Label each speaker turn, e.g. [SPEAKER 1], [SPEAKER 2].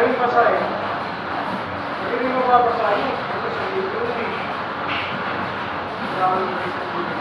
[SPEAKER 1] Ngayon basahin. Eh. Hindi mo babasahin. Ito sa English. Sa English.